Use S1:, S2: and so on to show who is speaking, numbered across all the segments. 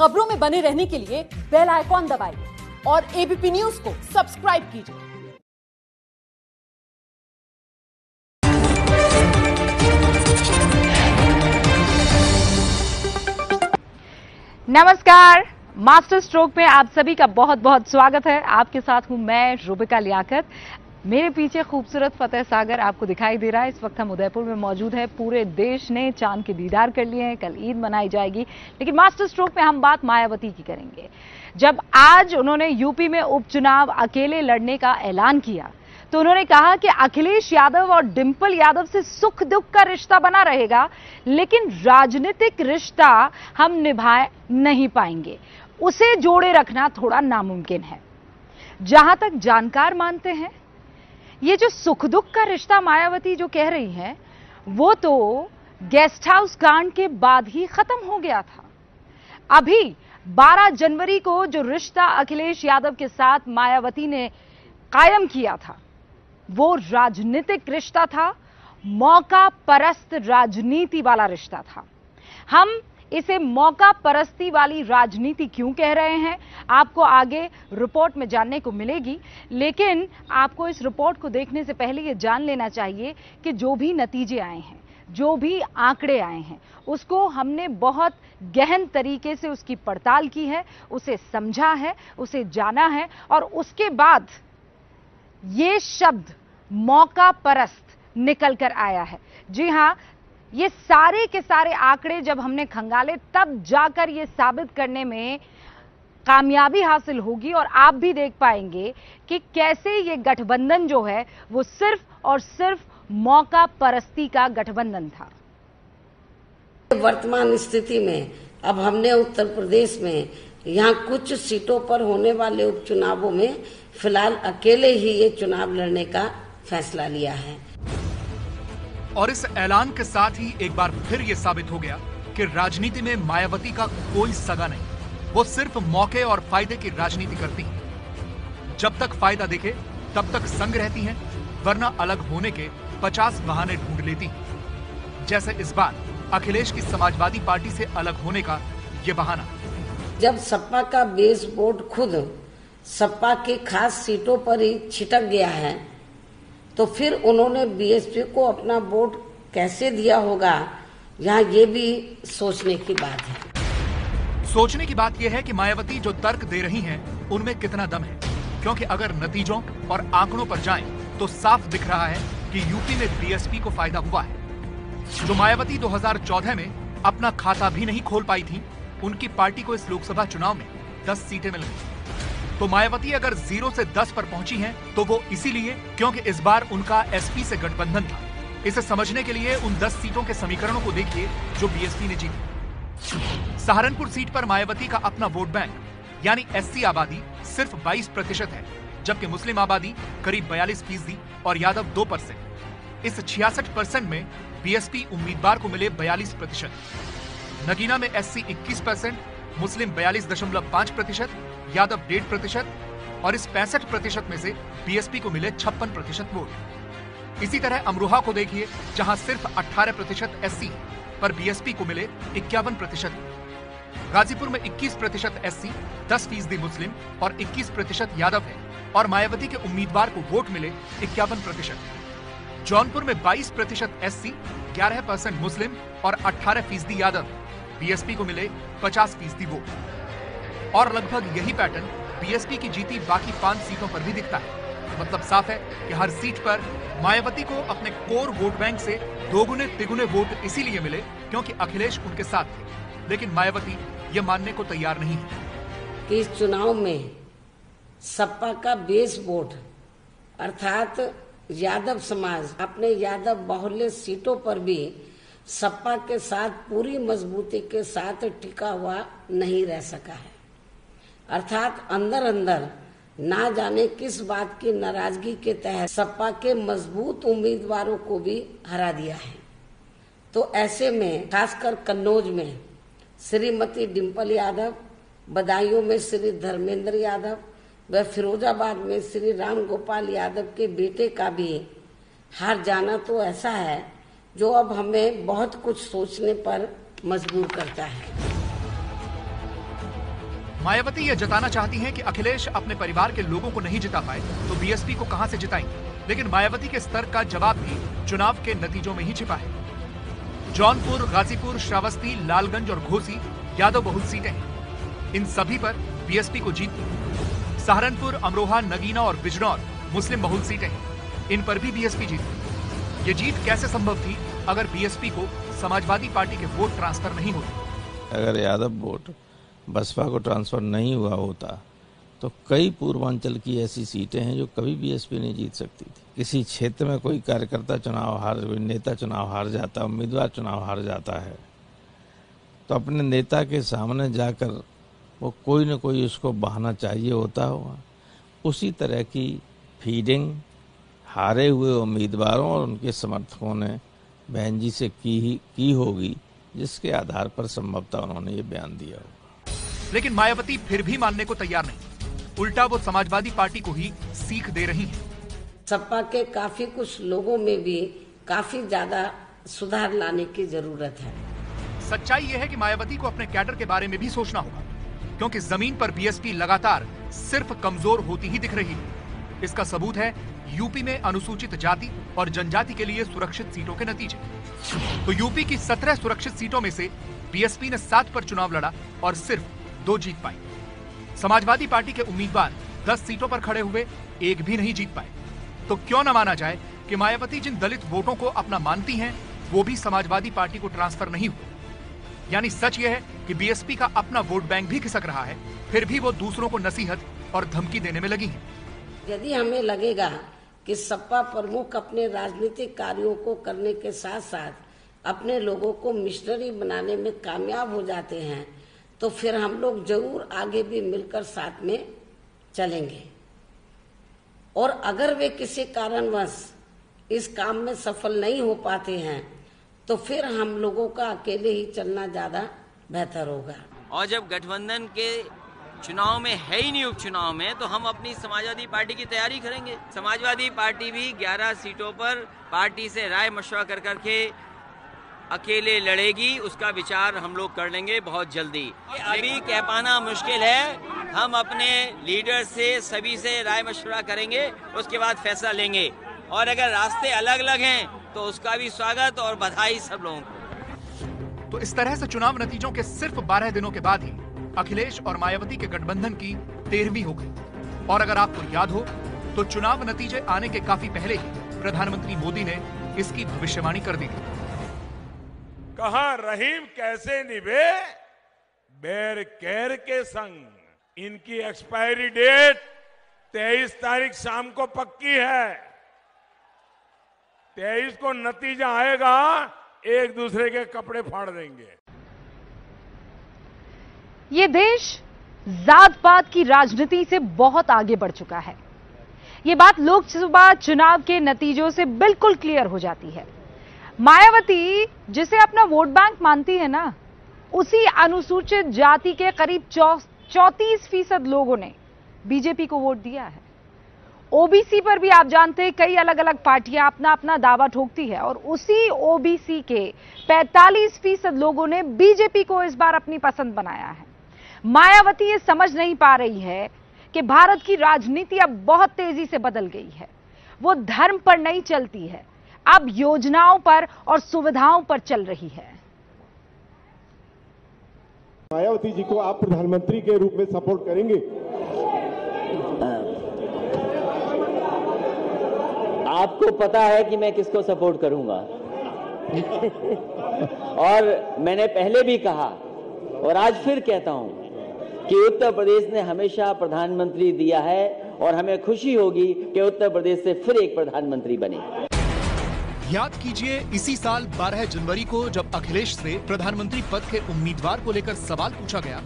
S1: खबरों में बने रहने के लिए बेल आइकॉन दबाइए और एबीपी न्यूज़ को सब्सक्राइब कीजिए।
S2: नमस्कार। मास्टर स्ट्रोक में आप सभी का बहुत बहुत स्वागत है। आपके साथ हूँ मैं, रूबिका लियाकत। मेरे पीछे खूबसूरत फतेह सागर आपको दिखाई दे रहा है। इस वक्त हम उदयपुर में मौजूद है। पूरे देश ने चाँद के दीदार कर लिए हैं। कल ईद मनाई जाएगी, लेकिन मास्टर स्ट्रोक में हम बात मायावती की करेंगे। जब आज उन्होंने यूपी में उपचुनाव, अकेले लड़ने का ऐलान किया तो उन्होंने कहा कि अखिलेश यादव और डिंपल यादव से सुख दुख का रिश्ता बना रहेगा, लेकिन राजनीतिक रिश्ता हम निभाए नहीं पाएँगे। उसे जोड़े रखना थोड़ा नामुमकिन है। जहाँ तक जानकार मानते हैं ये जो सुख दुख का रिश्ता मायावती जो कह रही है, वो तो गेस्ट हाउस कांड के बाद ही खत्म हो गया था। अभी 12 जनवरी को जो रिश्ता अखिलेश यादव के साथ मायावती ने कायम किया था, वो राजनीतिक रिश्ता था, मौका परस्त राजनीति वाला रिश्ता था। हम इसे मौका परस्ती वाली राजनीति क्यों कह रहे हैं? आपको आगे रिपोर्ट में जानने को मिलेगी, लेकिन आपको इस रिपोर्ट को देखने से पहले ये जान लेना चाहिए कि जो भी नतीजे आए हैं, जो भी आंकड़े आए हैं, उसको हमने बहुत गहन तरीके से उसकी पड़ताल की है, उसे समझा है, उसे जाना है, और उसके बाद ये शब्द मौका परस्त निकल कर आया है। जी हाँ ये सारे के सारे आंकड़े जब हमने खंगाले, तब जाकर ये साबित करने में कामयाबी हासिल होगी और आप भी देख पाएँगे कि कैसे ये गठबंधन जो है, वो सिर्फ़ और सिर्फ़ मौका परस्ती का गठबंधन था।
S3: वर्तमान स्थिति में, अब हमने उत्तर प्रदेश में यहाँ कुछ सीटों पर होने वाले उपचुनावों में फ़िलहाल अकेले ही ये चुनाव लड़ने का फैसला लिया है।
S4: और इस ऐलान के साथ ही एक बार फिर ये साबित हो गया कि राजनीति में मायावती का कोई सगा नहीं। वो सिर्फ़ मौके और फ़ायदे की राजनीति करती हैं। जब तक फ़ायदा दिखे, तब तक संग रहती हैं, वरना अलग होने के पचास बहाने ढूंढ लेती हैं। जैसे इस बार अखिलेश की समाजवादी पार्टी से अलग होने का ये बहाना।
S3: जब सपा का बेस बोर्ड खुद सपा की खास सीटों पर ही छिटक गया है तो फिर उन्होंने बीएसपी को अपना वोट कैसे दिया होगा? यहाँ ये भी सोचने की बात है।
S4: सोचने की बात यह है कि मायावती जो तर्क दे रही हैं, उनमें कितना दम है? क्योंकि अगर नतीजों और आंकड़ों पर जाएँ, तो साफ़ दिख रहा है कि यूपी में बीएसपी को फ़ायदा हुआ है। जो मायावती 2014 में अपना खाता भी नहीं खोल पाई थी उनकी पार्टी को इस लोकसभा चुनाव में 10 सीटें मिल गई। तो मायावती अगर ज़ीरो से 10 पर पहुँची हैं, तो वो इसीलिए क्योंकि इस बार उनका एसपी से गठबंधन था। इसे समझने के लिए उन 10 सीटों के समीकरणों को देखिए जो बीएसपी ने जीती। सहारनपुर सीट पर मायावती का अपना वोट बैंक यानी एससी आबादी सिर्फ़ 22 प्रतिशत है जबकि मुस्लिम आबादी करीब 42 फ़ीसदी और यादव दो परसेंट। इस छियासठ परसेंट में बीएसपी उम्मीदवार को मिले 42 प्रतिशत। नगीना में एससी 21 परसेंट मुस्लिम 42.5 प्रतिशत, यादव डेढ़ प्रतिशत और इस पैंसठ प्रतिशत में से बीएसपी को मिले छप्पन प्रतिशत वोट। इसी तरह अमरोहा को देखिए, जहाँ सिर्फ़ 18 प्रतिशत SC पर बीएसपी को मिले इक्यावन प्रतिशत। गाजीपुर में 21 प्रतिशत एस सी दस फ़ीसदी मुस्लिम और 21 प्रतिशत यादव है और मायावती के उम्मीदवार को वोट मिले इक्यावन प्रतिशत। जौनपुर में 22 प्रतिशत एस सी ग्यारह परसेंट मुस्लिम और 18 फ़ीसदी यादव। बीएसपी को मिले 50 फ़ीसदी वोट। और लगभग यही पैटर्न बीएसपी की जीती बाकी पाँच सीटों पर भी दिखता है। मतलब साफ़ है कि हर सीट पर मायावती को अपने कोर वोट बैंक से दोगुने तिगुने वोट इसीलिए मिले क्योंकि अखिलेश उनके साथ थे। लेकिन मायावती ये मानने को तैयार नहीं है।
S3: इस चुनाव में सपा का बेस वोट, अर्थात यादव समाज, अपने यादव बाहुल्य सीटों पर भी सपा के साथ, पूरी मजबूती के साथ टिका हुआ नहीं रह सका है। अर्थात अंदर अंदर ना जाने किस बात की नाराज़गी के तहत सपा के मज़बूत उम्मीदवारों को भी हरा दिया है। तो ऐसे में, खासकर कन्नौज में, श्रीमती डिम्पल यादव, बदायूं में श्री धर्मेंद्र यादव व फिरोजाबाद में श्री राम गोपाल यादव के बेटे का भी हार जाना तो ऐसा है जो अब हमें बहुत कुछ सोचने पर मजबूर करता है।
S4: मायावती यह जताना चाहती हैं कि अखिलेश अपने परिवार के लोगों को नहीं जिता पाए तो बीएसपी को कहाँ से जिताएँगे? लेकिन मायावती के स्तर का जवाब भी चुनाव के नतीजों में ही छिपा है। जौनपुर, गाजीपुर, श्रावस्ती, लालगंज और घोसी, यादव बहुल सीटें हैं। इन सभी पर बीएसपी को जीत सहारनपुर, अमरोहा, नगीना और बिजनौर मुस्लिम बहुल सीटें हैं। इन पर भी बीएसपी जीती। ये जीत कैसे संभव थी अगर बीएसपी को समाजवादी पार्टी के वोट ट्रांसफ़र नहीं होते?
S5: अगर यादव वोट बसपा को ट्रांसफ़र नहीं हुआ होता तो कई पूर्वांचल की ऐसी सीटें हैं जो कभी बीएसपी नहीं जीत सकती थी। किसी क्षेत्र में कोई कार्यकर्ता चुनाव हार, नेता चुनाव हार जाता, उम्मीदवार चुनाव हार जाता है तो अपने नेता के सामने जाकर वो कोई न कोई उसको बहाना चाहिए होता होगा। उसी तरह की फीडिंग हारे हुए उम्मीदवारों और उनके समर्थकों ने बहन जी से की ही की होगी जिसके आधार पर संभवतः उन्होंने ये बयान दिया होगा।
S4: लेकिन मायावती फिर भी मानने को तैयार नहीं। उल्टा वो समाजवादी पार्टी को ही सीख दे रही हैं।
S3: सपा के काफ़ी कुछ लोगों में भी काफ़ी ज़्यादा सुधार लाने की ज़रूरत है।
S4: सच्चाई यह है कि मायावती को अपने कैडर के बारे में भी सोचना होगा क्योंकि ज़मीन पर बीएसपी लगातार सिर्फ़ कमज़ोर होती ही दिख रही है। इसका सबूत है यूपी में अनुसूचित जाति और जनजाति के लिए सुरक्षित सीटों के नतीजे। तो यूपी की सत्रह सुरक्षित सीटों में से बीएसपी ने सात पर चुनाव लड़ा और सिर्फ़ दो जीत पाई। समाजवादी पार्टी के उम्मीदवार दस सीटों पर खड़े हुए, एक भी नहीं जीत पाए। तो क्यों न माना जाए कि मायावती जिन दलित वोटों को अपना मानती हैं, वो भी समाजवादी पार्टी को ट्रांसफ़र नहीं हुए। यानी सच यह है कि बीएसपी का अपना वोट बैंक भी खिसक रहा है, फिर भी वो दूसरों को नसीहत और धमकी देने में लगी है।
S3: यदि हमें लगेगा कि सपा प्रमुख अपने राजनीतिक कार्यों को करने के साथ साथ अपने लोगों को मिशनरी बनाने में कामयाब हो जाते हैं तो फिर हम लोग ज़रूर आगे भी मिलकर साथ में चलेंगे। और अगर वे किसी कारणवश इस काम में सफल नहीं हो पाते हैं तो फिर हम लोगों का अकेले ही चलना ज़्यादा बेहतर होगा।
S6: और जब गठबंधन के चुनाव में है ही नहीं उपचुनाव में तो हम अपनी समाजवादी पार्टी की तैयारी करेंगे। समाजवादी पार्टी भी 11 सीटों पर पार्टी से राय मशवरा कर करके अकेले लड़ेगी, उसका विचार हम लोग कर लेंगे बहुत जल्दी। अभी कह पाना मुश्किल है, हम अपने लीडर से, सभी से राय मशवरा करेंगे, उसके बाद फैसला लेंगे। और अगर रास्ते अलग अलग हैं तो उसका भी स्वागत और बधाई सब लोगों को।
S4: तो इस तरह से चुनाव नतीजों के सिर्फ़ 12 दिनों के बाद ही अखिलेश और मायावती के गठबंधन की तेरहवीं हो गई। और अगर आपको याद हो तो चुनाव नतीजे आने के काफ़ी पहले ही प्रधानमंत्री मोदी ने इसकी भविष्यवाणी कर दी थी।
S7: कहा, रहीम कैसे निभे? बैर कैर के संग। इनकी एक्सपायरी डेट तेईस तारीख शाम को पक्की है। तेईस को नतीजा आएगा, एक दूसरे के कपड़े फाड़ देंगे।
S2: ये देश जात पात की राजनीति से बहुत आगे बढ़ चुका है। ये बात लोकसभा चुनाव के नतीजों से बिल्कुल क्लियर हो जाती है। मायावती, जिसे अपना वोट बैंक मानती है ना, उसी अनुसूचित जाति के करीब चौतीस फ़ीसद लोगों ने बीजेपी को वोट दिया है। ओबीसी पर भी आप जानते हैं, कई अलग अलग पार्टियाँ अपना अपना दावा ठोकती है और उसी ओबीसी के 45 फ़ीसद लोगों ने बीजेपी को इस बार अपनी पसंद बनाया है। मायावती ये समझ नहीं पा रही है कि भारत की राजनीति अब बहुत तेज़ी से बदल गई है। वो धर्म पर नहीं चलती है अब योजनाओं पर और सुविधाओं पर चल रही है।
S8: मायावती जी को आप प्रधानमंत्री के रूप में सपोर्ट करेंगे?
S9: आपको पता है कि मैं किसको सपोर्ट करूँगा। और मैंने पहले भी कहा और आज फिर कहता हूँ कि उत्तर प्रदेश ने हमेशा प्रधानमंत्री दिया है और हमें खुशी होगी कि उत्तर प्रदेश से फिर एक प्रधानमंत्री बने।
S4: याद कीजिए, इसी साल 12 जनवरी को जब अखिलेश से प्रधानमंत्री पद के उम्मीदवार को लेकर सवाल पूछा गया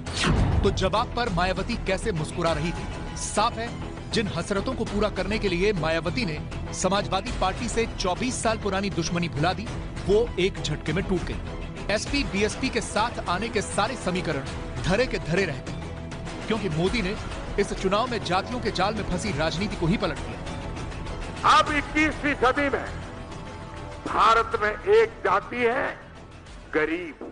S4: तो जवाब पर मायावती कैसे मुस्कुरा रही थी? साफ़ है, जिन हसरतों को पूरा करने के लिए मायावती ने समाजवादी पार्टी से 24 साल पुरानी दुश्मनी भुला दी, वो एक झटके में टूट गई। एसपी, बीएसपी के साथ आने के सारे समीकरण धरे के धरे रह गए। क्योंकि मोदी ने इस चुनाव में जातियों के जाल में फंसी राजनीति को ही पलट दिया।
S7: अब इक्कीसवीं सदी में भारत में एक जाति है गरीब।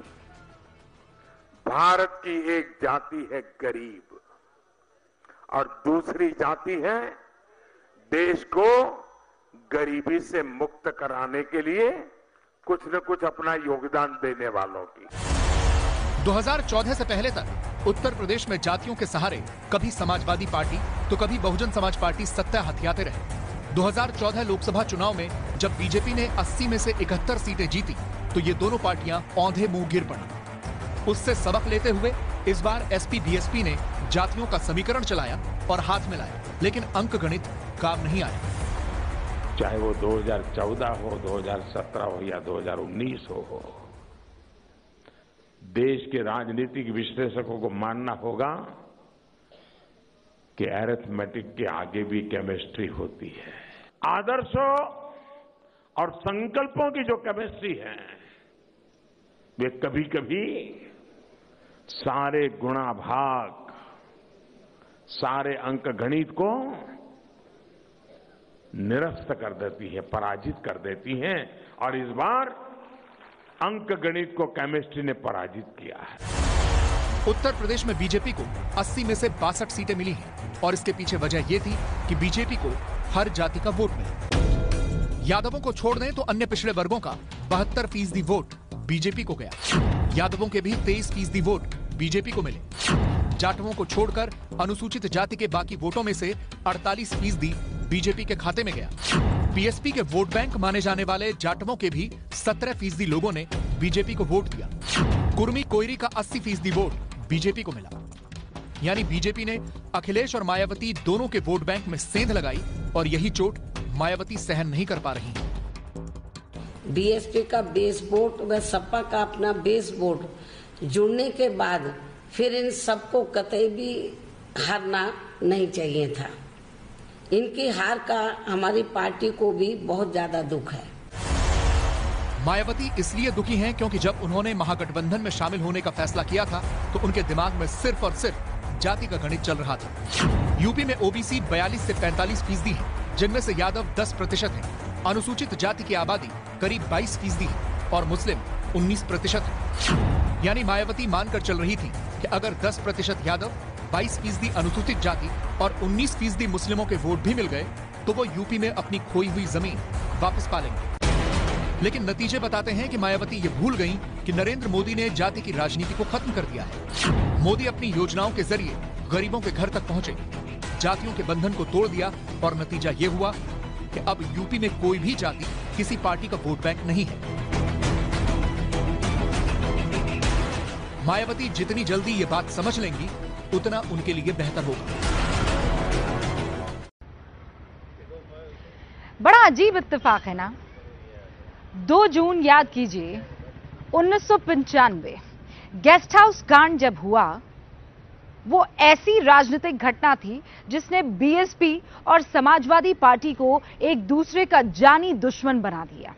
S7: भारत की एक जाति है गरीब। और दूसरी जाति है देश को गरीबी से मुक्त कराने के लिए कुछ न कुछ अपना योगदान देने वालों की।
S4: 2014 से पहले तक उत्तर प्रदेश में जातियों के सहारे कभी समाजवादी पार्टी तो कभी बहुजन समाज पार्टी सत्ता हथियाते रहे। 2014 लोकसभा चुनाव में जब बीजेपी ने 80 में से 71 सीटें जीती तो ये दोनों पार्टियाँ औंधे मुँह गिर पड़ी। उससे सबक लेते हुए इस बार एसपी बीएसपी ने जातियों का समीकरण चलाया और हाथ मिलाया लेकिन अंक गणित काम नहीं आया।
S7: चाहे वो 2014 हो 2017 हो या 2019 हो, हो। देश के राजनीतिक विश्लेषकों को मानना होगा कि एरेथमेटिक के आगे भी केमिस्ट्री होती है। आदर्शों और संकल्पों की जो केमिस्ट्री है, वे कभी कभी सारे गुणा भाग सारे अंक गणित को निरस्त कर देती है, पराजित कर देती है। और इस बार अंक गणित को केमिस्ट्री ने पराजित किया है।
S4: उत्तर प्रदेश में बीजेपी को 80 में से बासठ सीटें मिली हैं और इसके पीछे वजह यह थी कि बीजेपी को हर जाति का वोट मिले। यादवों को छोड़ दें तो अन्य पिछड़े वर्गों का बहत्तर फ़ीसदी वोट बीजेपी को गया। यादवों के भी तेईस फ़ीसदी वोट बीजेपी को मिले। जाटवों को छोड़कर अनुसूचित जाति के बाकी वोटों में से 48 फ़ीसदी बीजेपी के खाते में गया। बीएसपी के वोट बैंक माने जाने वाले जाटवों के भी 17 फ़ीसदी लोगों ने बीजेपी को वोट दिया। कुर्मी कोयरी का 80 फ़ीसदी वोट बीजेपी को मिला। यानी बीजेपी ने अखिलेश और मायावती दोनों के वोट बैंक में सेंध लगाई और यही चोट मायावती सहन नहीं कर पा रही
S3: बीएसपी का बेस वोट व सपा का अपना बेस वोट जुड़ने के बाद फिर इन सबको कतई भी हारना नहीं चाहिए था। इनकी हार का हमारी पार्टी को भी बहुत ज़्यादा दुख है।
S4: मायावती इसलिए दुखी हैं क्योंकि जब उन्होंने महागठबंधन में शामिल होने का फैसला किया था तो उनके दिमाग में सिर्फ़ और सिर्फ़ जाति का गणित चल रहा था। यूपी में ओबीसी 42 से 45 फ़ीसदी है, जिनमें से यादव 10 प्रतिशत है। अनुसूचित जाति की आबादी करीब 22 फ़ीसदी है और मुस्लिम 19 प्रतिशत है। यानी मायावती मानकर चल रही थी कि अगर 10 प्रतिशत यादव 22 फ़ीसदी अनुसूचित जाति और 19 फ़ीसदी मुस्लिमों के वोट भी मिल गए तो वो यूपी में अपनी खोई हुई ज़मीन वापस पा लेंगे लेकिन नतीजे बताते हैं कि मायावती ये भूल गईं कि नरेंद्र मोदी ने जाति की राजनीति को खत्म कर दिया है। मोदी अपनी योजनाओं के ज़रिए गरीबों के घर तक पहुँचे। जातियों के बंधन को तोड़ दिया और नतीजा ये हुआ कि अब यूपी में कोई भी जाति किसी पार्टी का वोट बैंक नहीं है। मायावती जितनी जल्दी ये बात समझ लेंगी उतना उनके लिए बेहतर होगा।
S2: बड़ा अजीब इत्तेफाक है ना। 2 जून याद कीजिए, उन्नीस सौ पंचानवे, गेस्ट हाउस कांड जब हुआ, वो ऐसी राजनीतिक घटना थी जिसने बीएसपी और समाजवादी पार्टी को एक दूसरे का जानी दुश्मन बना दिया।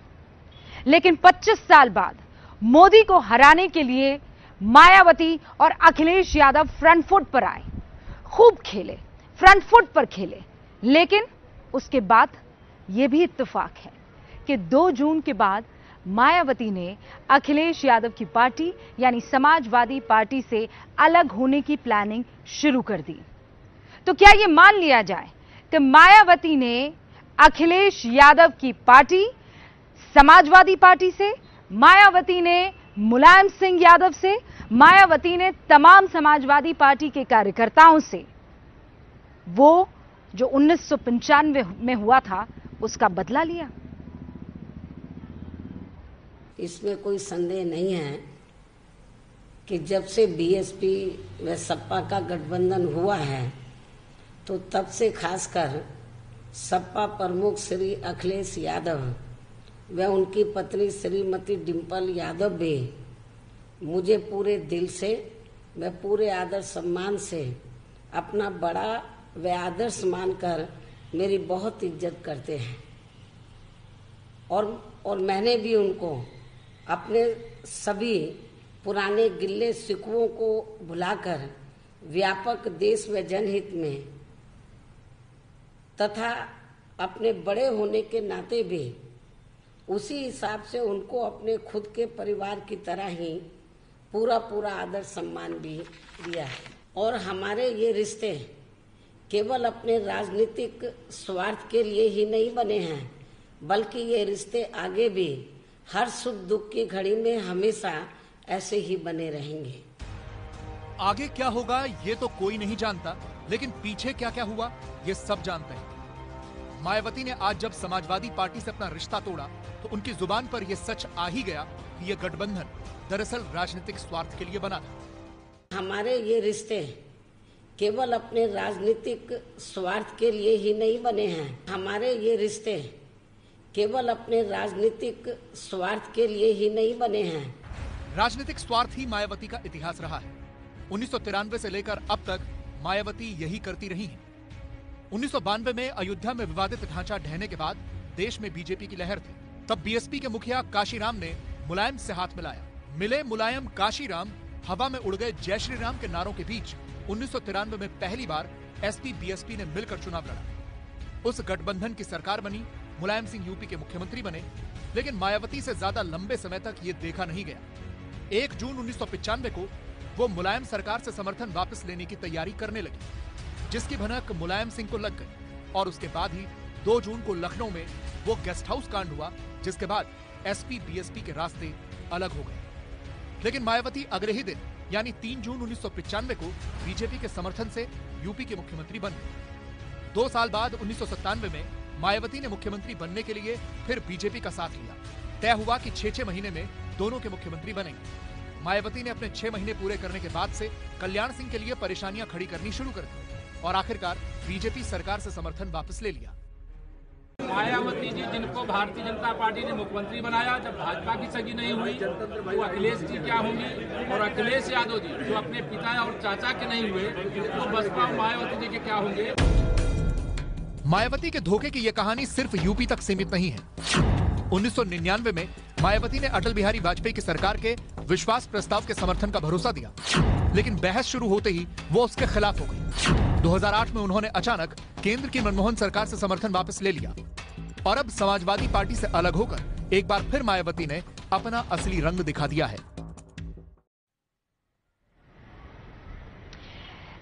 S2: लेकिन 25 साल बाद मोदी को हराने के लिए मायावती और अखिलेश यादव फ्रंट फुट पर आए। खूब खेले फ्रंट फुट पर खेले। लेकिन उसके बाद यह भी इत्तेफाक है कि 2 जून के बाद मायावती ने अखिलेश यादव की पार्टी, यानी समाजवादी पार्टी से अलग होने की प्लानिंग शुरू कर दी। तो क्या यह मान लिया जाए कि मायावती ने अखिलेश यादव की पार्टी समाजवादी पार्टी से, मायावती ने मुलायम सिंह यादव से मायावती ने तमाम समाजवादी पार्टी के कार्यकर्ताओं से वो जो उन्नीस सौ पंचानवे में हुआ था, उसका बदला लिया।
S3: इसमें कोई संदेह नहीं है कि जब से बीएसपी व सपा का गठबंधन हुआ है तो तब से खासकर सपा प्रमुख श्री अखिलेश यादव व उनकी पत्नी श्रीमती डिम्पल यादव भी मुझे पूरे दिल से व पूरे आदर सम्मान से, अपना बड़ा व आदर्श मानकर मेरी बहुत इज़्ज़त करते हैं। और और मैंने भी उनको अपने सभी पुराने गिल्ले सिकुओं को भुलाकर व्यापक देश व जनहित में तथा अपने बड़े होने के नाते भी उसी हिसाब से उनको अपने खुद के परिवार की तरह ही पूरा पूरा आदर सम्मान भी दिया है। और हमारे ये रिश्ते केवल अपने राजनीतिक स्वार्थ के लिए ही नहीं बने हैं, बल्कि ये रिश्ते आगे भी हर सुख दुख की घड़ी में हमेशा ऐसे ही बने रहेंगे।
S4: आगे क्या होगा, ये तो कोई नहीं जानता, लेकिन पीछे क्या क्या हुआ, ये सब जानते हैं। मायावती ने आज जब समाजवादी पार्टी से अपना रिश्ता तोड़ा तो उनकी ज़ुबान पर यह सच आ ही गया कि यह गठबंधन दरअसल राजनीतिक स्वार्थ के लिए बना था।
S3: हमारे ये रिश्ते केवल अपने राजनीतिक स्वार्थ के लिए ही नहीं बने हैं। हमारे ये रिश्ते केवल अपने राजनीतिक स्वार्थ के लिए ही नहीं बने हैं।
S4: राजनीतिक स्वार्थ ही मायावती का इतिहास रहा है। उन्नीस से लेकर अब तक मायावती यही करती रही हैं। उन्नीस सौ बानवे में अयोध्या में विवादित ढांचा ढहने के बाद देश में बीजेपी की लहर थी। तब बीएसपी के मुखिया काशीराम ने मुलायम से हाथ मिलाया। मिले मुलायम काशीराम, हवा में उड़ गए जय श्री राम के नारों के बीच उन्नीस सौ तिरानवे में पहली बार एसपी, बीएसपी ने मिलकर चुनाव लड़ा। उस गठबंधन की सरकार बनी, मुलायम सिंह यूपी के मुख्यमंत्री बने, लेकिन मायावती से ज़्यादा लंबे समय तक ये देखा नहीं गया। एक जून उन्नीस को वो मुलायम सरकार से समर्थन वापस लेने की तैयारी करने लगी। जिसकी भनक मुलायम सिंह को लग गई और उसके बाद ही 2 जून को लखनऊ में वो गेस्ट हाउस कांड हुआ, जिसके बाद एसपी, बीएसपी के रास्ते अलग हो गए। लेकिन मायावती अगले ही दिन, यानी 3 जून उन्नीस को बीजेपी के समर्थन से यूपी के मुख्यमंत्री बन गए। दो साल बाद उन्नीस सौ सत्तानवे में मायावती ने मुख्यमंत्री बनने के लिए फिर बीजेपी का साथ लिया। तय हुआ कि छह छह महीने में दोनों के मुख्यमंत्री बनेंगे। मायावती ने अपने छह महीने पूरे करने के बाद से कल्याण सिंह के लिए परेशानियाँ खड़ी करनी शुरू कर दी। और आखिरकार बीजेपी सरकार से समर्थन वापस ले लिया।
S10: मायावती जी जिनको भारतीय जनता पार्टी ने मुख्यमंत्री बनाया जब भाजपा की सगी नहीं हुई तो अखिलेश जी क्या होंगी? और अखिलेश यादव जी जो अपने पिता और चाचा के नहीं हुए तो बसपा मायावती जी के क्या होंगे?
S4: मायावती के धोखे की यह कहानी सिर्फ़ यूपी तक सीमित नहीं है। उन्नीस सौ निन्यानवे में मायावती ने अटल बिहारी वाजपेयी की सरकार के विश्वास प्रस्ताव के समर्थन का भरोसा दिया। लेकिन बहस शुरू होते ही वो उसके खिलाफ हो गई। 2008 में उन्होंने अचानक केंद्र की मनमोहन सरकार से समर्थन वापस ले लिया। और अब समाजवादी पार्टी से अलग होकर एक बार फिर मायावती ने अपना असली रंग दिखा दिया है।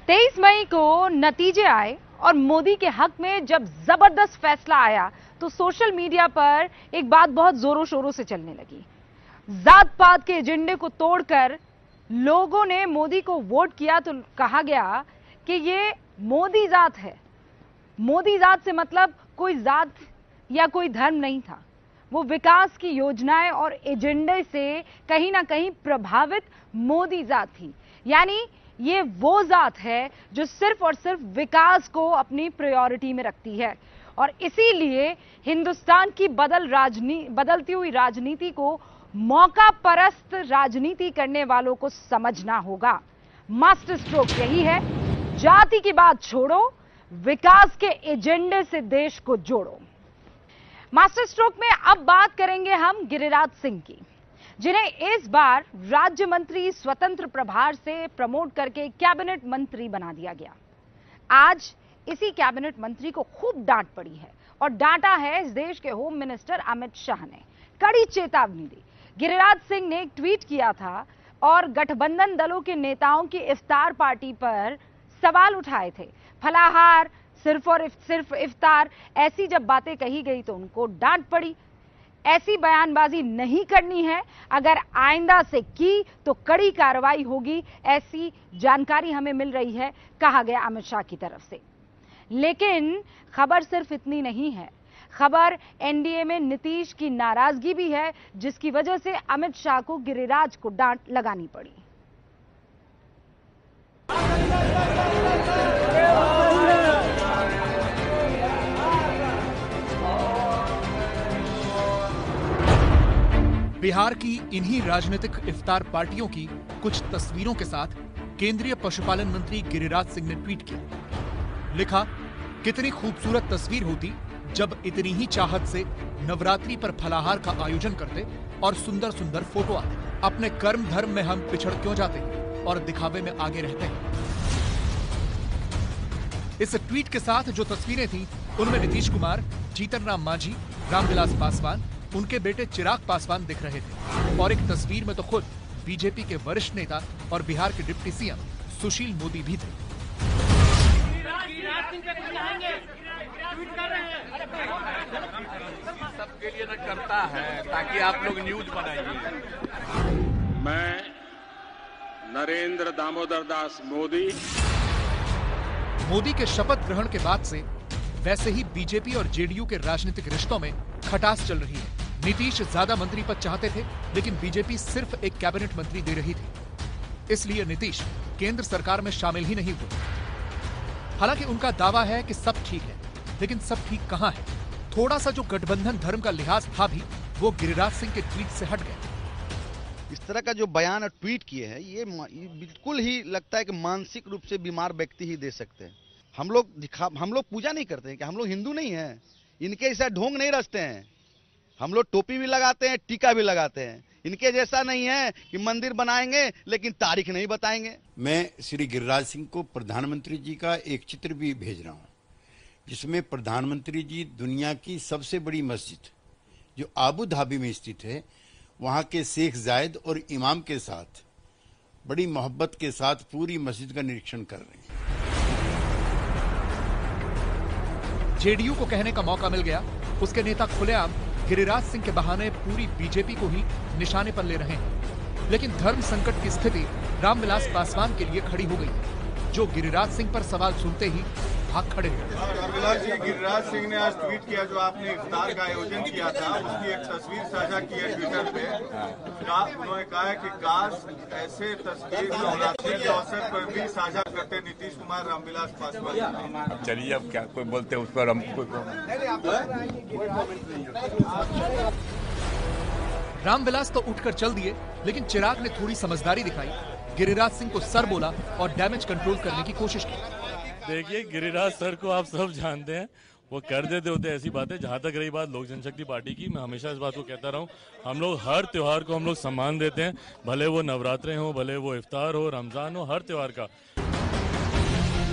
S2: तेईस मई को नतीजे आए और मोदी के हक में जब ज़बरदस्त फैसला आया तो सोशल मीडिया पर एक बात बहुत जोरों शोरों से चलने लगी। जात पात के एजेंडे को तोड़कर लोगों ने मोदी को वोट किया तो कहा गया कि ये मोदी जात है। मोदी जात से मतलब कोई जात या कोई धर्म नहीं था। वो विकास की योजनाएँ और एजेंडे से कहीं ना कहीं प्रभावित मोदी जात थी। यानी ये वो जात है जो सिर्फ़ और सिर्फ़ विकास को अपनी प्रायोरिटी में रखती है। और इसीलिए हिंदुस्तान की बदल राजनी, बदलती हुई राजनीति को मौका परस्त राजनीति करने वालों को समझना होगा। मास्टर स्ट्रोक यही है। जाति की बात छोड़ो, विकास के एजेंडे से देश को जोड़ो। मास्टर स्ट्रोक में अब बात करेंगे हम गिरिराज सिंह की, जिन्हें इस बार राज्य मंत्री स्वतंत्र प्रभार से प्रमोट करके कैबिनेट मंत्री बना दिया गया। आज इसी कैबिनेट मंत्री को खूब डांट पड़ी है, और डांटा है इस देश के होम मिनिस्टर अमित शाह ने। कड़ी चेतावनी दी। गिरिराज सिंह ने एक ट्वीट किया था और गठबंधन दलों के नेताओं की इफ्तार पार्टी पर सवाल उठाए थे। फलाहार सिर्फ़ और इफ़, सिर्फ़ इफ्तार ऐसी जब बातें कही गई तो उनको डांट पड़ी। ऐसी बयानबाजी नहीं करनी है। अगर आइंदा से की तो कड़ी कार्रवाई होगी। ऐसी जानकारी हमें मिल रही है कहा गया अमित शाह की तरफ़ से। लेकिन खबर सिर्फ़ इतनी नहीं है। खबर एनडीए में नीतीश की नाराज़गी भी है, जिसकी वजह से अमित शाह को गिरिराज को डांट लगानी पड़ी।
S4: बिहार की इन्हीं राजनीतिक इफ्तार पार्टियों की कुछ तस्वीरों के साथ केंद्रीय पशुपालन मंत्री गिरिराज सिंह ने ट्वीट किया। लिखा, कितनी खूबसूरत तस्वीर होती जब इतनी ही चाहत से नवरात्रि पर फलाहार का आयोजन करते और सुंदर सुंदर फ़ोटो आते। अपने कर्म धर्म में हम पिछड़ क्यों जाते और दिखावे में आगे रहते हैं? इस ट्वीट के साथ जो तस्वीरें थी, उनमें नीतीश कुमार, जीतन राम मांझी, रामविलास पासवान, उनके बेटे चिराग पासवान दिख रहे थे। और एक तस्वीर में तो खुद बीजेपी के वरिष्ठ नेता और बिहार के डिप्टी सीएम सुशील मोदी भी थे।
S11: सबके लिए न करता है ताकि आप लोग न्यूज़ बनाइए।
S7: मैं नरेंद्र दामोदर दास मोदी।
S4: मोदी के शपथ ग्रहण के बाद से वैसे ही बीजेपी और जेडीयू के राजनीतिक रिश्तों में खटास चल रही है। नीतीश ज़्यादा मंत्री पद चाहते थे लेकिन बीजेपी सिर्फ़ एक कैबिनेट मंत्री दे रही थी। इसलिए नीतीश केंद्र सरकार में शामिल ही नहीं हुए। हालाँकि उनका दावा है कि सब ठीक है। लेकिन सब ठीक कहाँ है? थोड़ा सा जो गठबंधन धर्म का लिहाज था भी वो गिरिराज सिंह के ट्वीट से हट गए
S12: इस तरह का जो बयान और ट्वीट किए हैं ये, बिल्कुल ही लगता है कि मानसिक रूप से बीमार व्यक्ति ही दे सकते हैं। हम लोग दिखा हम लोग पूजा नहीं करते हैं कि हम लोग हिंदू नहीं हैं। इनके ऐसा ढोंग नहीं रचते हैं। हम लोग टोपी भी लगाते हैं टीका भी लगाते हैं। इनके जैसा नहीं है कि मंदिर बनाएँगे लेकिन तारीख नहीं बताएँगे।
S13: मैं श्री गिरिराज सिंह को प्रधानमंत्री जी का एक चित्र भी भेज रहा हूँ। जिसमें प्रधानमंत्री जी दुनिया की सबसे बड़ी मस्जिद, जो आबू धाबी में स्थित है, वहाँ के शेख जायद और इमाम के साथ, बड़ी मोहब्बत के साथ पूरी मस्जिद का निरीक्षण कर रहे हैं।
S4: जेडीयू को कहने का मौका मिल गया। उसके नेता खुलेआम गिरिराज सिंह के बहाने पूरी बीजेपी को ही निशाने पर ले रहे हैं। लेकिन धर्म संकट की स्थिति रामविलास पासवान के लिए खड़ी हो गई, जो गिरिराज सिंह पर सवाल सुनते ही भाग खड़े हो।
S14: जी गिरिराज सिंह ने आज ट्वीट किया जो आपने इफ्तार का आयोजन किया था उसकी एक तस्वीर साझा की है ट्विटर पे। का उन्होंने कहा है कि काश ऐसे तस्वीर नवरात्रि के अवसर पर भी साझा करते नीतीश कुमार रामविलास पासवान।
S11: चलिए अब क्या कोई बोलते उस पर हम
S4: रामविलास तो उठकर चल दिए लेकिन चिराग ने थोड़ी समझदारी दिखाई। गिरिराज सिंह को सर बोला और डैमेज कंट्रोल करने की कोशिश की।
S15: देखिए गिरिराज सर को आप सब जानते हैं। वो कर देते होते ऐसी बातें जहाँ तक रही बात लोक जनशक्ति पार्टी की मैं हमेशा इस बात को कहता रहा हूँ। हम लोग हर त्योहार को हम लोग सम्मान देते हैं। भले वो नवरात्रे हो भले वो इफ्तार हो रमज़ान हो हर त्योहार का।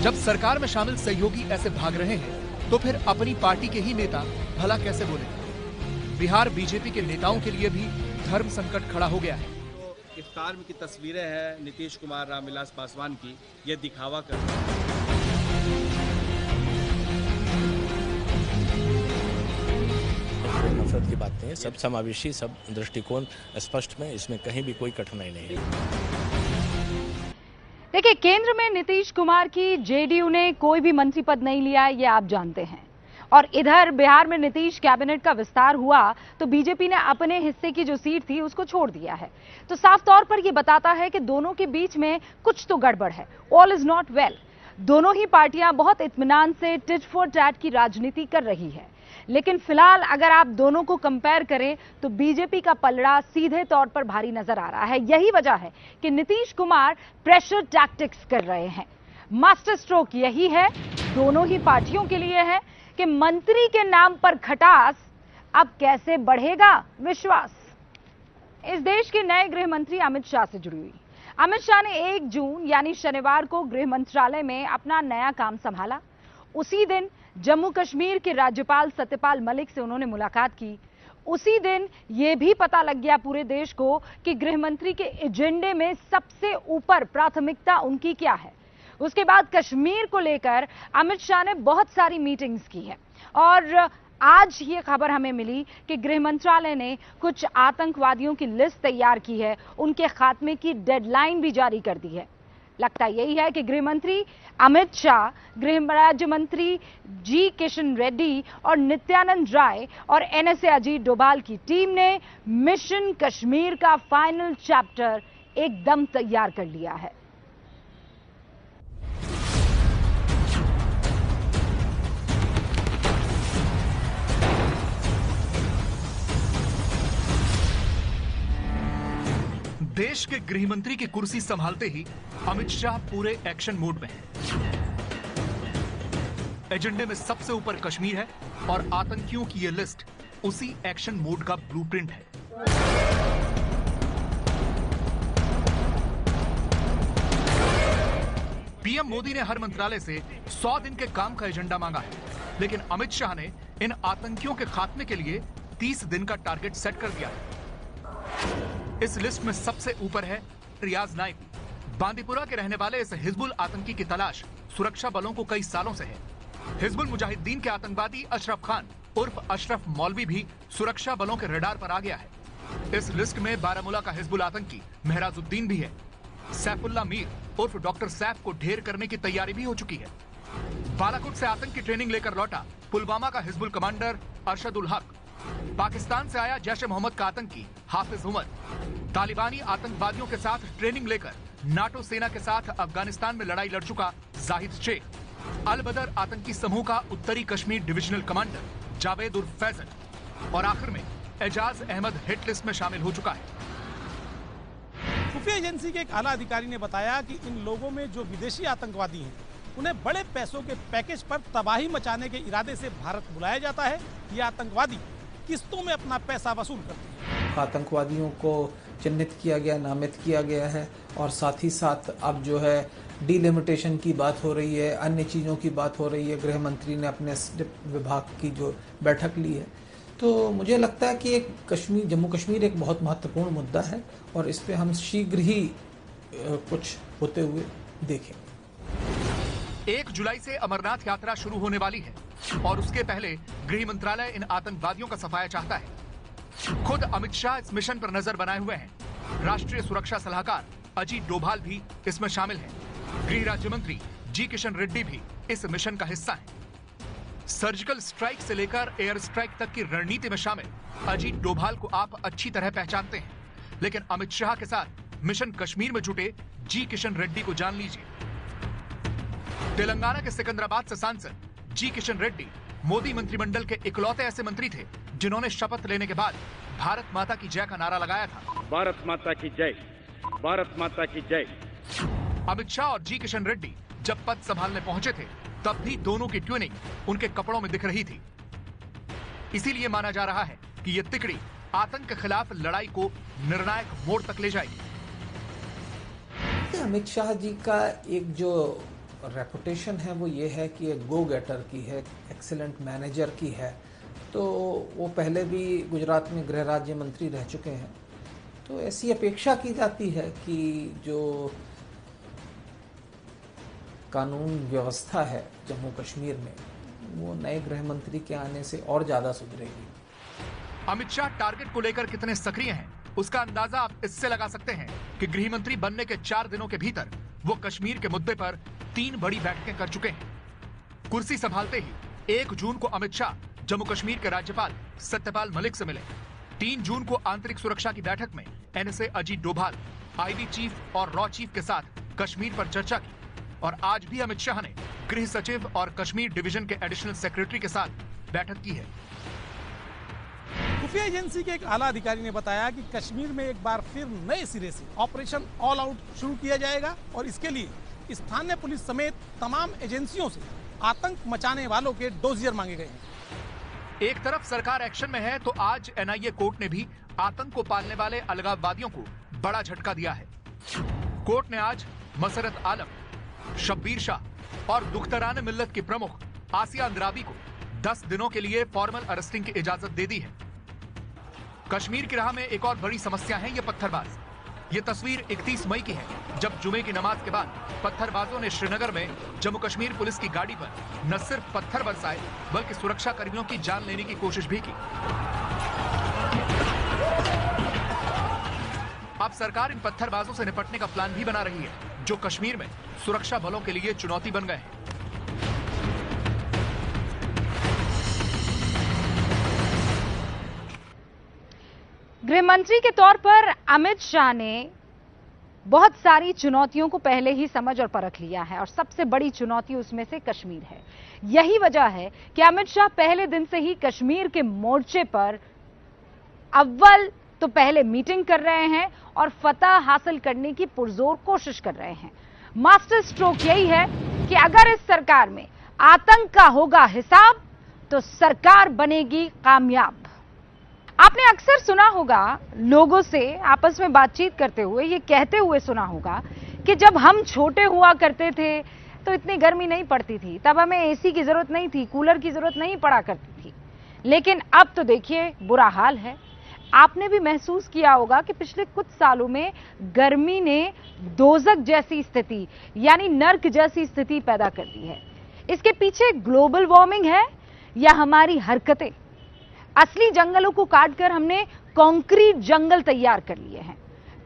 S4: जब सरकार में शामिल सहयोगी ऐसे भाग रहे हैं तो फिर अपनी पार्टी के ही नेता भला कैसे बोले? बिहार बीजेपी के नेताओं के लिए भी धर्म संकट खड़ा हो गया है।
S16: इफ्तार की तस्वीरें हैं नीतीश कुमार रामविलास पासवान की ये दिखावा कर
S17: नफरत की बात नहीं है। सब समावेशी, सब दृष्टिकोण स्पष्ट में, इसमें कहीं भी कोई कठिनाई नहीं है।
S2: देखिए, केंद्र में नीतीश कुमार की जेडीयू ने कोई भी मंत्री पद नहीं लिया ये आप जानते हैं। और इधर बिहार में नीतीश कैबिनेट का विस्तार हुआ तो बीजेपी ने अपने हिस्से की जो सीट थी, उसको छोड़ दिया है। तो साफ़ तौर पर यह बताता है कि दोनों के बीच में कुछ तो गड़बड़ है। ऑल इज़ नॉट वेल दोनों ही पार्टियाँ बहुत इत्मीनान से टिट फॉर टैट की राजनीति कर रही है। लेकिन फ़िलहाल अगर आप दोनों को कंपेयर करें तो बीजेपी का पलड़ा सीधे तौर पर भारी नज़र आ रहा है। यही वजह है कि नीतीश कुमार प्रेशर टैक्टिक्स कर रहे हैं। मास्टर स्ट्रोक यही है। दोनों ही पार्टियों के लिए है कि मंत्री के नाम पर खटास अब कैसे बढ़ेगा विश्वास? इस देश के नए गृह मंत्री अमित शाह से जुड़ी हुई। अमित शाह ने 1 जून, यानी शनिवार को गृह मंत्रालय में अपना नया काम संभाला। उसी दिन जम्मू कश्मीर के राज्यपाल सत्यपाल मलिक से उन्होंने मुलाकात की। उसी दिन यह भी पता लग गया पूरे देश को कि गृह मंत्री के एजेंडे में सबसे ऊपर प्राथमिकता उनकी क्या है। उसके बाद कश्मीर को लेकर अमित शाह ने बहुत सारी मीटिंग्स की है। और आज ये खबर हमें मिली कि गृह मंत्रालय ने कुछ आतंकवादियों की लिस्ट तैयार की है। उनके खात्मे की डेडलाइन भी जारी कर दी है। लगता यही है कि गृह मंत्री अमित शाह, गृह राज्य मंत्री जी किशन रेड्डी और नित्यानंद राय और एनएसए अजीत डोभाल की टीम ने मिशन कश्मीर का फाइनल चैप्टर एकदम तैयार कर लिया है।
S4: देश के गृह मंत्री की कुर्सी संभालते ही अमित शाह पूरे एक्शन मोड में हैं। एजेंडे में सबसे ऊपर कश्मीर है और आतंकियों की यह लिस्ट उसी एक्शन मोड का ब्लूप्रिंट है पीएम मोदी ने हर मंत्रालय से 100 दिन के काम का एजेंडा मांगा है, लेकिन अमित शाह ने इन आतंकियों के खात्मे के लिए 30 दिन का टारगेट सेट कर दिया है इस लिस्ट में सबसे ऊपर है रियाज नाइक बांदीपुरा के रहने वाले इस हिजबुल आतंकी की तलाश सुरक्षा बलों को कई सालों से है। हिजबुल मुजाहिदीन के आतंकवादी अशरफ खान उर्फ़ अशरफ मौलवी भी सुरक्षा बलों के रडार पर आ गया है। इस लिस्ट में बारामूला का हिजबुल आतंकी मेहराजुद्दीन भी है। सैफुल्ला मीर उर्फ़ डॉक्टर सैफ को ढेर करने की तैयारी भी हो चुकी है। बालाकोट से आतंक ट्रेनिंग लेकर लौटा पुलवामा का हिजबुल कमांडर अरशद उल हक। पाकिस्तान से आया जैश मोहम्मद का आतंकी हाफिज उमर तालिबानी आतंकवादियों के साथ ट्रेनिंग लेकर नाटो सेना के साथ अफ़गानिस्तान में लड़ाई लड़ चुका जाहिद शेख। अल बदर आतंकी समूह का उत्तरी कश्मीर डिविजनल कमांडर जावेद उर्फ़ फैजल। और आखिर में एजाज अहमद हिट लिस्ट में शामिल हो चुका है।
S18: खुफिया एजेंसी के एक आला अधिकारी ने बताया कि इन लोगों में जो विदेशी आतंकवादी हैं, उन्हें बड़े पैसों के पैकेज पर तबाही मचाने के इरादे से भारत बुलाया जाता है। ये आतंकवादी किस्तों में अपना पैसा वसूल करते हैं।
S19: आतंकवादियों को चिन्हित किया गया, नामित किया गया है और साथ ही साथ अब जो है डिलिमिटेशन की बात हो रही है, अन्य चीज़ों की बात हो रही है। गृह मंत्री ने अपने विभाग की जो बैठक ली है। तो मुझे लगता है कि एक कश्मीर, जम्मू कश्मीर एक बहुत महत्वपूर्ण मुद्दा है और इस पर हम शीघ्र ही कुछ होते हुए देखेंगे।
S4: एक जुलाई से अमरनाथ यात्रा शुरू होने वाली है और उसके पहले गृह मंत्रालय इन आतंकवादियों का सफाया चाहता है। खुद अमित शाह इस मिशन पर नज़र बनाए हुए हैं। राष्ट्रीय सुरक्षा सलाहकार अजीत डोभाल भी इसमें शामिल हैं। गृह राज्य मंत्री जी किशन रेड्डी भी इस मिशन का हिस्सा हैं। सर्जिकल स्ट्राइक से लेकर एयर स्ट्राइक तक की रणनीति में शामिल अजीत डोभाल को आप अच्छी तरह पहचानते हैं। लेकिन अमित शाह के साथ मिशन कश्मीर में जुटे जी किशन रेड्डी को जान लीजिए। तेलंगाना के सिकंदराबाद से सांसद जी किशन रेड्डी मोदी मंत्रिमंडल के इकलौते ऐसे मंत्री थे जिन्होंने शपथ लेने के बाद भारत माता की जय का नारा लगाया था।
S20: भारत माता की जय। भारत माता की जय।
S4: अमित शाह और जी किशन रेड्डी जब पद संभालने पहुँचे थे तब भी दोनों की ट्यूनिंग उनके कपड़ों में दिख रही थी। इसीलिए माना जा रहा है कि ये तिकड़ी आतंक के खिलाफ लड़ाई को निर्णायक मोड़ तक ले जाएगी।
S19: अमित शाह जी का एक जो रेपुटेशन है वो ये है कि एक गो गेटर की है एक्सीलेंट मैनेजर की है। तो वो पहले भी गुजरात में गृह राज्य मंत्री रह चुके हैं। तो ऐसी अपेक्षा की जाती है कि जो कानून व्यवस्था है जम्मू कश्मीर में, वो नए गृह मंत्री के आने से और ज़्यादा सुधरेगी।
S4: अमित शाह टारगेट को लेकर कितने सक्रिय हैं, उसका अंदाज़ा आप इससे लगा सकते हैं कि गृह मंत्री बनने के चार दिनों के भीतर वो कश्मीर के मुद्दे पर तीन बड़ी बैठकें कर चुके हैं। कुर्सी संभालते ही एक जून को अमित शाह, जम्मू कश्मीर के राज्यपाल सत्यपाल मलिक से मिले। तीन जून को आंतरिक सुरक्षा की बैठक में NSA Ajit Doval, IB chief और रॉ चीफ के साथ कश्मीर पर चर्चा की और आज भी अमित शाह ने गृह सचिव और कश्मीर डिवीज़न के एडिशनल सेक्रेटरी के साथ बैठक की है।
S18: खुफिया एजेंसी के एक आला अधिकारी ने बताया कि कश्मीर में एक बार फिर नए सिरे से ऑपरेशन ऑल आउट शुरू किया जाएगा और इसके लिए स्थानीय पुलिस समेत तमाम एजेंसियों से आतंक मचाने वालों के डोजियर मांगे गए हैं।
S4: एक तरफ़ सरकार एक्शन में है तो आज एनआईए कोर्ट ने भी आतंक को पालने वाले अलगाववादियों को बड़ा झटका दिया है। कोर्ट ने आज मसरत आलम, शब्बीर शाह और दुख्तरान मिल्लत के प्रमुख आसिया अंद्राबी को 10 दिनों के लिए फॉर्मल अरेस्टिंग की इजाज़त दे दी है। कश्मीर की राह में एक और बड़ी समस्या है ये पत्थरबाज। ये तस्वीर 31 मई की है, जब जुमे की नमाज़ के बाद पत्थरबाजों ने श्रीनगर में जम्मू कश्मीर पुलिस की गाड़ी पर न सिर्फ़ पत्थर बरसाए, बल्कि सुरक्षा कर्मियों की जान लेने की कोशिश भी की। अब सरकार इन पत्थरबाजों से निपटने का प्लान भी बना रही है, जो कश्मीर में सुरक्षा बलों के लिए चुनौती बन गए हैं।
S2: गृह मंत्री के तौर पर अमित शाह ने बहुत सारी चुनौतियों को पहले ही समझ और परख लिया है और सबसे बड़ी चुनौती उसमें से कश्मीर है। यही वजह है कि अमित शाह पहले दिन से ही कश्मीर के मोर्चे पर अव्वल तो पहले मीटिंग कर रहे हैं और फतह हासिल करने की पुरजोर कोशिश कर रहे हैं। मास्टर स्ट्रोक यही है कि अगर इस सरकार में आतंक का होगा हिसाब तो सरकार बनेगी कामयाब। आपने अक्सर सुना होगा, लोगों से आपस में बातचीत करते हुए, ये कहते हुए सुना होगा कि जब हम छोटे हुआ करते थे तो इतनी गर्मी नहीं पड़ती थी। तब हमें एसी की ज़रूरत नहीं थी, कूलर की ज़रूरत नहीं पड़ा करती थी। लेकिन अब तो देखिए, बुरा हाल है। आपने भी महसूस किया होगा कि पिछले कुछ सालों में गर्मी ने दोजक जैसी स्थिति, यानी नर्क जैसी स्थिति पैदा कर दी है। इसके पीछे ग्लोबल वार्मिंग है या हमारी हरकतें? असली जंगलों को काटकर हमने कंक्रीट जंगल तैयार कर लिए हैं।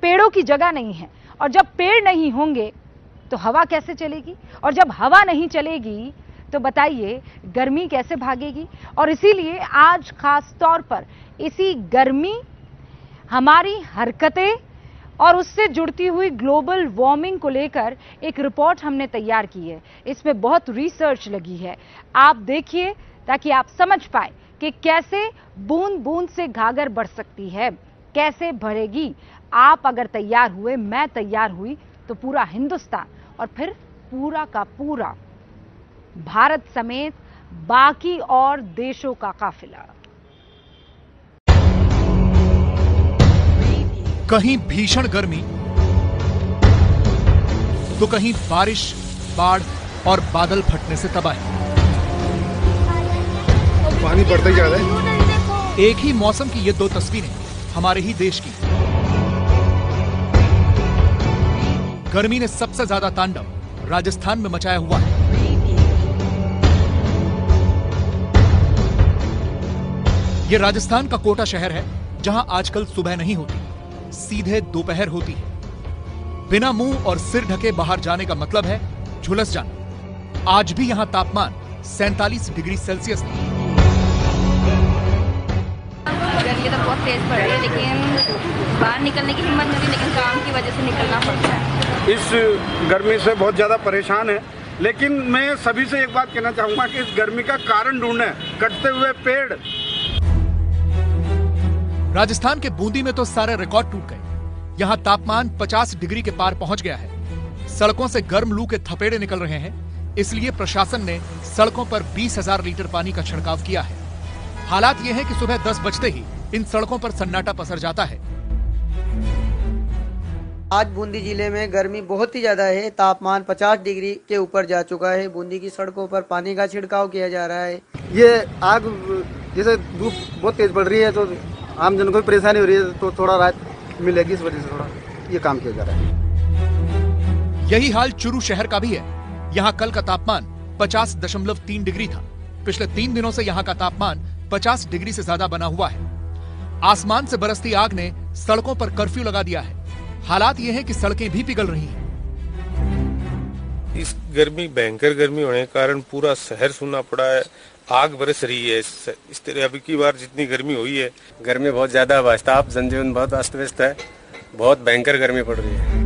S2: पेड़ों की जगह नहीं है। और जब पेड़ नहीं होंगे तो हवा कैसे चलेगी? और जब हवा नहीं चलेगी तो बताइए, गर्मी कैसे भागेगी? और इसीलिए आज खास तौर पर इसी गर्मी, हमारी हरकतें और उससे जुड़ती हुई ग्लोबल वार्मिंग को लेकर एक रिपोर्ट हमने तैयार की है। इसमें बहुत रिसर्च लगी है। आप देखिए, ताकि आप समझ पाए कि कैसे बूंद बूंद से घाघर बढ़ सकती है, कैसे भरेगी आप अगर तैयार हुए, मैं तैयार हुई तो पूरा हिंदुस्तान और फिर पूरा का पूरा भारत समेत बाकी और देशों का काफिला।
S4: कहीं भीषण गर्मी तो कहीं बारिश, बाढ़ और बादल फटने से तबाही।
S14: पानी बढ़ता जा रहा है।
S4: एक ही मौसम की ये दो तस्वीरें हमारे ही देश की। गर्मी ने सबसे ज़्यादा तांडव राजस्थान में मचाया हुआ है। ये राजस्थान का कोटा शहर है, जहाँ आजकल सुबह नहीं होती, सीधे दोपहर होती है। बिना मुँह और सिर ढके बाहर जाने का मतलब है झुलस जाना। आज भी यहाँ तापमान सैंतालीस डिग्री सेल्सियस था
S21: गर्मी तो बहुत तेज पड़ रही है लेकिन बाहर निकलने की हिम्मत नहीं लेकिन काम की वजह से निकलना पड़ता है।
S14: इस गर्मी से बहुत ज़्यादा परेशान है लेकिन मैं सभी से एक बात कहना चाहूँगा कि इस गर्मी का कारण ढूंढे कटते हुए पेड़।
S4: राजस्थान के बूंदी में तो सारे रिकॉर्ड टूट गए। यहाँ तापमान 50 डिग्री के पार पहुँच गया है। सड़कों से गर्म लू के थपेड़े निकल रहे हैं इसलिए प्रशासन ने सड़कों पर बीस हज़ार लीटर पानी का छिड़काव किया है। हालात ये है कि सुबह 10 बजते ही इन सड़कों पर सन्नाटा पसर जाता है।
S22: आज बूंदी ज़िले में गर्मी बहुत ही ज़्यादा है। तापमान 50 डिग्री के ऊपर जा चुका है। बूंदी की सड़कों पर पानी का छिड़काव किया जा रहा है।
S23: ये आग जैसे धूप बहुत तेज पड़ रही है तो आम जन को भी परेशानी हो रही है तो थोड़ा राहत मिलेगी इस वजह से थोड़ा ये काम किया जा रहा है।
S4: यही हाल चुरू शहर का भी है। यहाँ कल का तापमान पचास दशमलव तीन डिग्री था। पिछले तीन दिनों से यहाँ का तापमान पचास डिग्री से ज़्यादा बना हुआ है। आसमान से बरसती आग ने सड़कों पर कर्फ्यू लगा दिया है। हालात ये है कि सड़कें भी पिघल रही हैं।
S24: इस गर्मी भयंकर गर्मी होने के कारण पूरा शहर सुनना पड़ा है। आग बरस रही है। इस, इस तरह अभी की बार जितनी गर्मी हुई है।
S25: गर्मी बहुत ज़्यादा वास्तव जनजीवन बहुत अस्त व्यस्त है। बहुत भयंकर गर्मी पड़ रही है।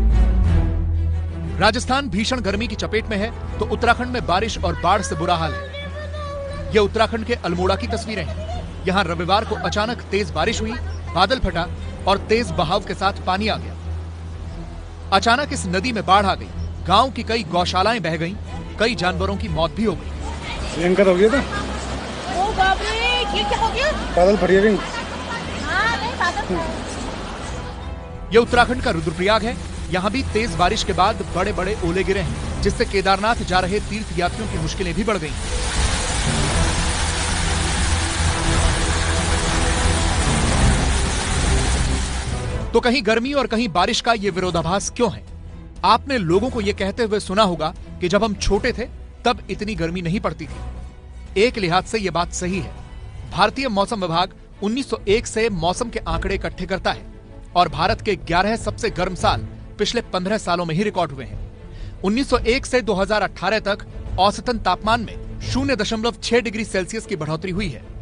S4: राजस्थान भीषण गर्मी की चपेट में है तो उत्तराखंड में बारिश और बाढ़ से बुरा हाल है। ये उत्तराखंड के अल्मोड़ा की तस्वीरें हैं। यहाँ रविवार को अचानक तेज बारिश हुई बादल फटा और तेज बहाव के साथ पानी आ गया। अचानक इस नदी में बाढ़ आ गई। गाँव की कई गौशालाएँ बह गईं, कई जानवरों की मौत भी हो गई।
S23: प्रियंका हो गया था।
S21: ओ बाप रे ये क्या हो गया?
S23: बादल फट गए।
S21: हाँ नहीं बादल
S4: ये उत्तराखंड का रुद्रप्रयाग है। यहाँ भी तेज बारिश के बाद बड़े बड़े ओले गिरे हैं जिससे केदारनाथ जा रहे तीर्थ यात्रियों की मुश्किलें भी बढ़ गईं। तो कहीं गर्मी और कहीं बारिश का ये विरोधाभास क्यों है? आपने लोगों को ये कहते हुए सुना होगा कि जब हम छोटे थे, तब इतनी गर्मी नहीं पड़ती थी। एक लिहाज से यह बात सही है। भारतीय मौसम विभाग 1901 से मौसम के आंकड़े इकट्ठे करता है और भारत के 11 सबसे गर्म साल पिछले 15 सालों में ही रिकॉर्ड हुए हैं। 1901 से 2018 तक औसतन तापमान में शून्य दशमलव छह डिग्री सेल्सियस की बढ़ोतरी हुई है।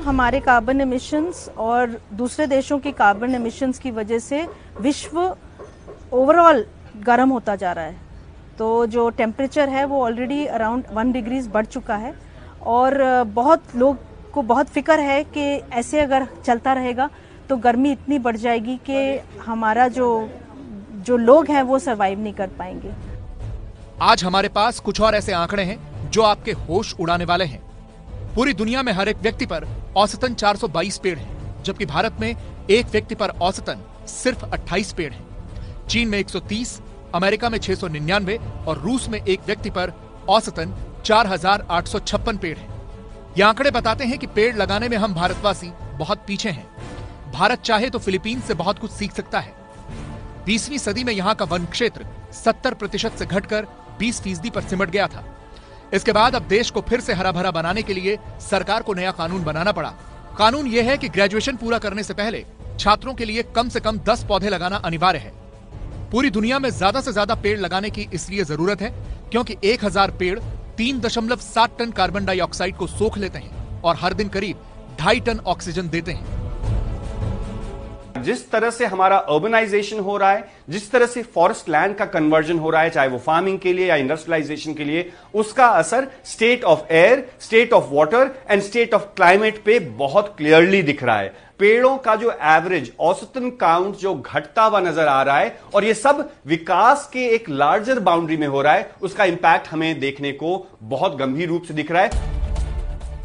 S26: हमारे कार्बन एमिशंस और दूसरे देशों की कार्बन एमिशंस की वजह से विश्व ओवरऑल गर्म होता जा रहा है। तो जो टेम्परेचर है, वो ऑलरेडी अराउंड वन डिग्रीज बढ़ चुका है और बहुत लोग को बहुत फ़िक्र है कि ऐसे अगर चलता रहेगा तो गर्मी इतनी बढ़ जाएगी कि हमारा जो जो लोग हैं वो सरवाइव नहीं कर पाएँगे।
S4: आज हमारे पास कुछ और ऐसे आंकड़े हैं जो आपके होश उड़ाने वाले हैं। पूरी दुनिया में हर एक व्यक्ति पर औसतन 422 पेड़ हैं, जबकि भारत में एक व्यक्ति पर औसतन सिर्फ़ 28 पेड़ हैं। चीन में 130, अमेरिका में 699 और रूस में एक व्यक्ति पर औसतन 4,856 पेड़ हैं। ये आंकड़े बताते हैं कि पेड़ लगाने में हम भारतवासी बहुत पीछे हैं भारत चाहे तो फिलीपींस से बहुत कुछ सीख सकता है बीसवीं सदी में यहाँ का वन क्षेत्र 70 प्रतिशत से घटकर 20 फ़ीसदी पर सिमट गया था इसके बाद अब देश को फिर से हरा भरा बनाने के लिए सरकार को नया कानून बनाना पड़ा। कानून यह है कि ग्रेजुएशन पूरा करने से पहले छात्रों के लिए कम से कम 10 पौधे लगाना अनिवार्य है। पूरी दुनिया में ज़्यादा से ज़्यादा पेड़ लगाने की इसलिए ज़रूरत है क्योंकि 1000 पेड़ 3.7 टन कार्बन डाइऑक्साइड को सोख लेते हैं और हर दिन करीब ढाई टन ऑक्सीजन देते हैं।
S27: जिस तरह से हमारा अर्बनाइजेशन हो रहा है, जिस तरह से फॉरेस्ट लैंड का कन्वर्जन हो रहा है, चाहे वो फ़ार्मिंग के लिए या इंडस्ट्रियलाइजेशन के लिए, उसका असर state of air state of water and state of climate पे बहुत क्लियरली दिख रहा है। पेड़ों का जो एवरेज औसतन काउंट जो घटता हुआ नज़र आ रहा है और ये सब विकास के एक लार्जर बाउंड्री में हो रहा है, उसका इंपैक्ट हमें देखने को बहुत गंभीर रूप से दिख रहा है।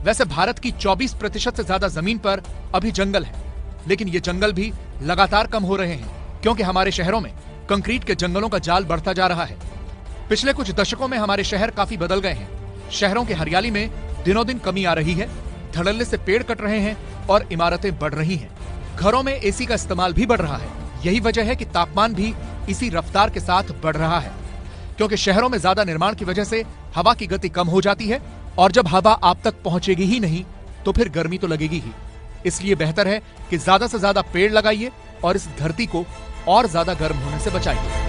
S4: वैसे भारत की 24 प्रतिशत से ज़्यादा ज़मीन पर अभी जंगल है। लेकिन ये जंगल भी लगातार कम हो रहे हैं, क्योंकि हमारे शहरों में कंक्रीट के जंगलों का जाल बढ़ता जा रहा है। पिछले कुछ दशकों में हमारे शहर काफ़ी बदल गए हैं। शहरों की हरियाली में दिनों दिन कमी आ रही है, धड़ल्ले से पेड़ कट रहे हैं और इमारतें बढ़ रही हैं। घरों में एसी का इस्तेमाल भी बढ़ रहा है। यही वजह है कि तापमान भी इसी रफ्तार के साथ बढ़ रहा है, क्योंकि शहरों में ज़्यादा निर्माण की वजह से हवा की गति कम हो जाती है और जब हवा आप तक पहुंचेगी ही नहीं तो फिर गर्मी तो लगेगी ही। इसलिए बेहतर है कि ज़्यादा से ज़्यादा पेड़ लगाइए और इस धरती को और ज़्यादा गर्म होने से बचाइए।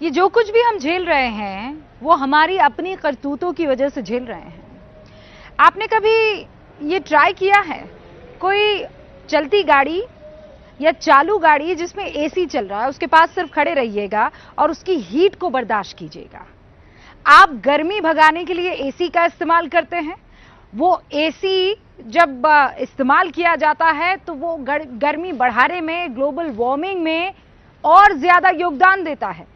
S2: ये जो कुछ भी हम झेल रहे हैं, वो हमारी अपनी करतूतों की वजह से झेल रहे हैं। आपने कभी ये ट्राई किया है? कोई चलती गाड़ी या चालू गाड़ी जिसमें एसी चल रहा है, उसके पास सिर्फ़ खड़े रहिएगा और उसकी हीट को बर्दाश्त कीजिएगा। आप गर्मी भगाने के लिए एसी का इस्तेमाल करते हैं। वो एसी जब इस्तेमाल किया जाता है तो वो गर्मी बढ़ाने में, ग्लोबल वार्मिंग में और ज़्यादा योगदान देता है।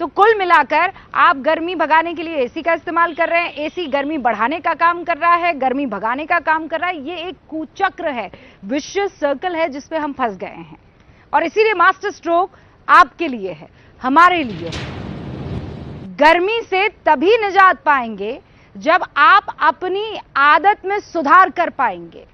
S2: तो कुल मिलाकर आप गर्मी भगाने के लिए एसी का इस्तेमाल कर रहे हैं। एसी गर्मी बढ़ाने का काम कर रहा है, गर्मी भगाने का काम कर रहा है। ये एक कुचक्र है विश्व सर्कल है जिसपे हम फंस गए हैं। और इसीलिए मास्टर स्ट्रोक आपके लिए है, हमारे लिए है। गर्मी से तभी निजात पाएँगे जब आप अपनी आदत में सुधार कर पाएँगे।